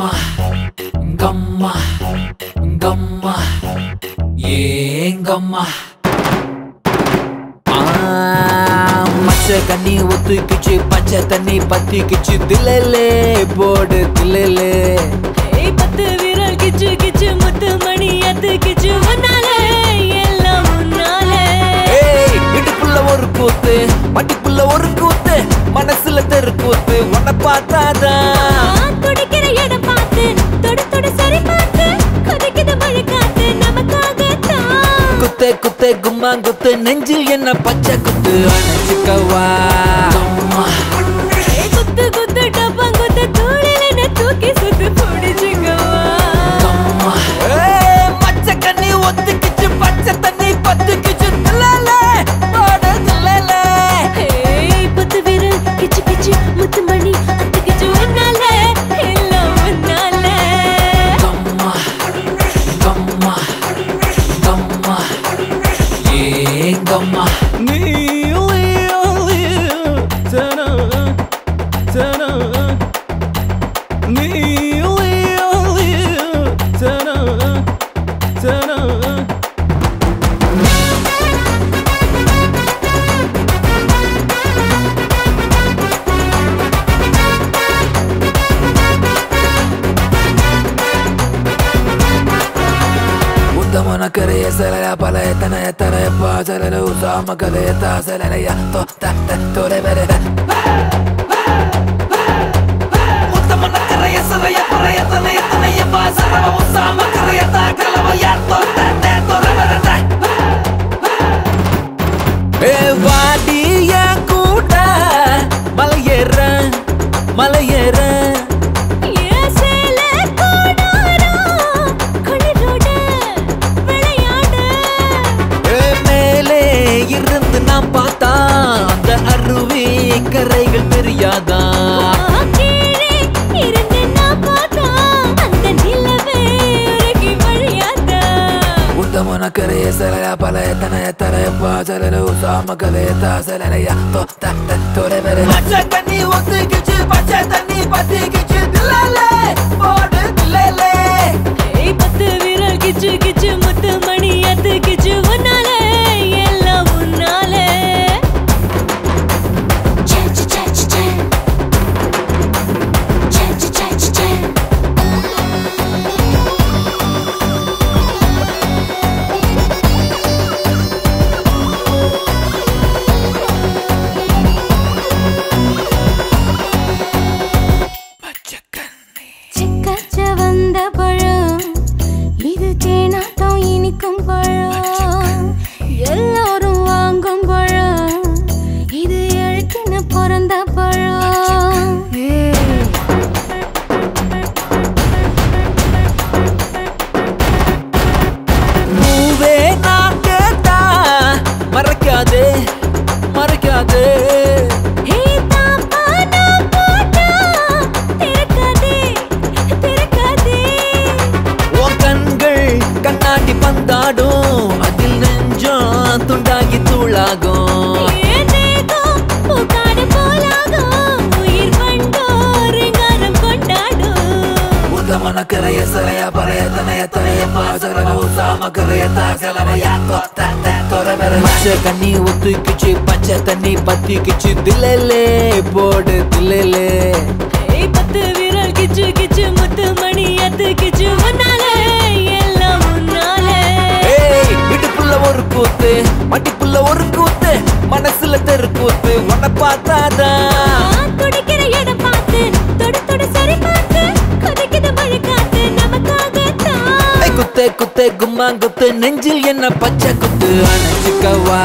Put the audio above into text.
கம்மா கம்மா கம்மா ஏங்கம்மா மச்ச கண்ணி ஒத்துக்கிச்சு பச்சை தண்ணி பத்திக்கிச்சு தில்லலே போடு தில்லலே. பத்து விரல் கிச்சு கிச்சு முத்து மணி அத்து கிச்சு முன்னாலே எல்லாம் முன்னாலே ஏய் இடுப்புள்ள ஒரு கூத்து மட்டிப்புள்ள ஒரு கூத்து மனசுல தெரு கூத்து உன்னை பார்த்தாதான் குத்து குத்து கும்மா குத்து. நெஞ்சில் என்ன பச்சை குத்து. அணைச்சுக்கவா. дома Милые, тана, тана, милые ஏங்கம்மா உத்தமன கரைய சலைய பல எத்தனை எத்தனை பாசல உசாம கலைய தாசலைய தொத்த தொலை வெற உத்தமன கரைய சலைய பல எத்தனை எத்தனை பாசல உசாம கலைய தாக்கலவ யார் தொத்த தொலை வெற ஏ வாடிய கூட மலையேற மலையேற இருந்து நாம் பார்த்தா அந்த அருவி கரைகள் தெரியாதா? உத்தமன கரைய சலைய பல எத்தனை எத்தனை பாசல உசாம கலைய தாசலைய தொத்த தொலை மச்ச கண்ணி ஒத்துக்கிச்சு பச்சை தண்ணி பத்திக்கிச்சு தில்லலே போடு தில்லலே பத்து விரல் கிச்சு கிச்சு முத்து மணி அத்து கிச்சு முன்னாலே எல்லாம் முன்னாலே இடுப்புள்ள ஒரு கூத்து மட்டிப்புள்ள ஒரு கூத்து மனசுல தெரு கூத்து உன்னை பார்த்தாதான் குத்து குத்தே குத்து நெஞ்சில் என்ன பச்சை குத்து? அணைச்சுக்கவா